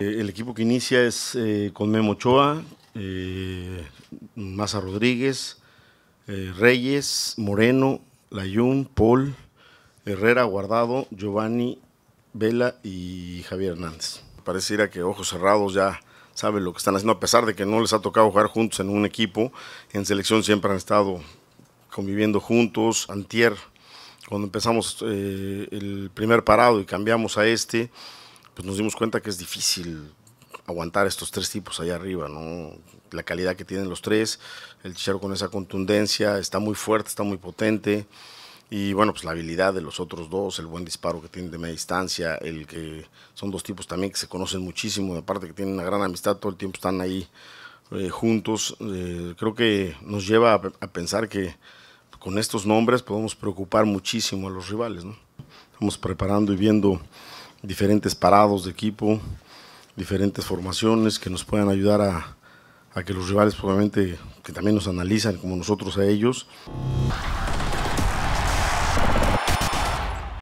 Eh, el equipo que inicia es eh, con Memo Ochoa, eh, Maza Rodríguez, eh, Reyes, Moreno, Layún, Paul, Herrera, Guardado, Giovanni, Vela y Javier Hernández. Pareciera que ojos cerrados ya saben lo que están haciendo, a pesar de que no les ha tocado jugar juntos en un equipo. En selección siempre han estado conviviendo juntos. Antier, cuando empezamos el primer parado y cambiamos a este, pues nos dimos cuenta que es difícil aguantar estos tres tipos allá arriba, ¿no? La calidad que tienen los tres, el Chicharo con esa contundencia, está muy fuerte, está muy potente. Y bueno, pues la habilidad de los otros dos, el buen disparo que tienen de media distancia, el que son dos tipos también que se conocen muchísimo, aparte que tienen una gran amistad, todo el tiempo están ahí eh, juntos. Eh, creo que nos lleva a, a, pensar que con estos nombres podemos preocupar muchísimo a los rivales. ¿no? Estamos preparando y viendo diferentes parados de equipo, diferentes formaciones que nos puedan ayudar a, que los rivales, probablemente, que también nos analizan como nosotros a ellos.